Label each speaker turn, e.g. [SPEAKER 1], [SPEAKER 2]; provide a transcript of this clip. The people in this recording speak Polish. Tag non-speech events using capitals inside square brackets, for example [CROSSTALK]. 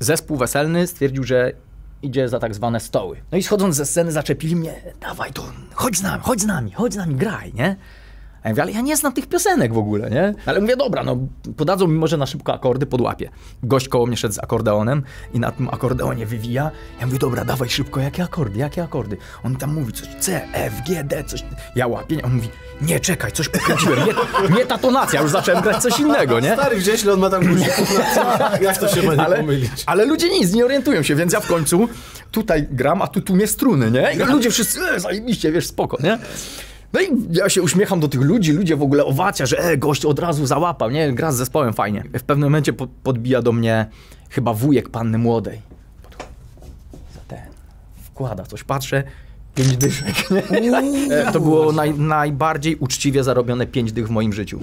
[SPEAKER 1] zespół weselny stwierdził, że idzie za tak zwane stoły. No i schodząc ze sceny zaczepili mnie, dawaj tu, chodź z nami, chodź z nami, chodź z nami, graj, nie? A ja mówię, ale ja nie znam tych piosenek w ogóle, nie? Ale mówię, dobra, no podadzą mi może na szybko akordy, podłapię. Gość koło mnie szedł z akordeonem i na tym akordeonie wywija. Ja mówię, dobra, dawaj szybko, jakie akordy, jakie akordy? On tam mówi coś C, F, G, D, coś. Ja łapię, on mówi, nie, czekaj, coś pokręciłem, nie, nie ta tonacja, już zacząłem grać coś innego, nie?
[SPEAKER 2] Stary, gdzieś on ma tam na [LAUGHS] Jak to się nie
[SPEAKER 1] ale,
[SPEAKER 2] pomylić?
[SPEAKER 1] ale ludzie nic, nie orientują się, więc ja w końcu tutaj gram, a tu tu mnie struny, nie? I ludzie wszyscy, e, zajebiście, wiesz, spoko, nie? No i ja się uśmiecham do tych ludzi, ludzie w ogóle owacja, że e, gość od razu załapał, nie? Gra z zespołem fajnie. W pewnym momencie po, podbija do mnie chyba wujek panny młodej. Za ten. Wkłada coś, patrzę, pięć dyszek, nie? E, To było naj, najbardziej uczciwie zarobione pięć dych w moim życiu.